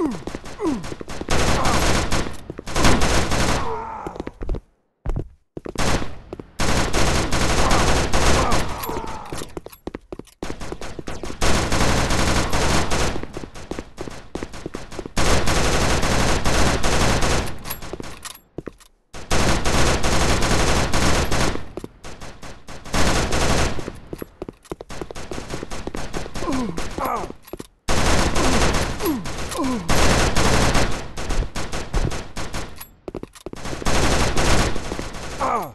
Ooh. Ah!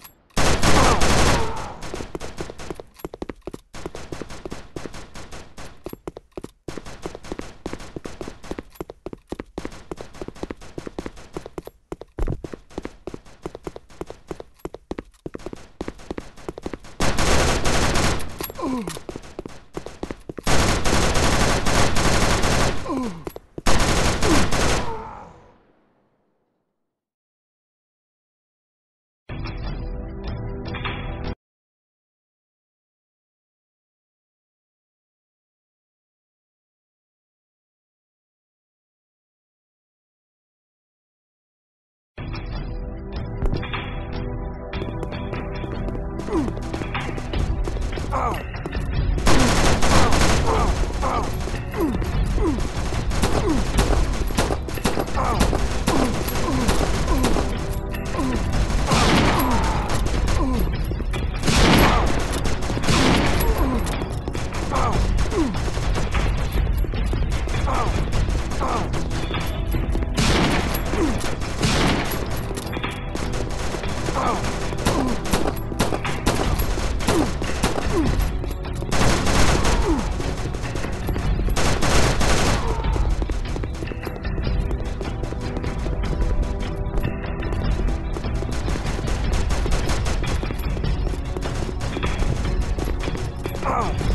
Oh. Oh.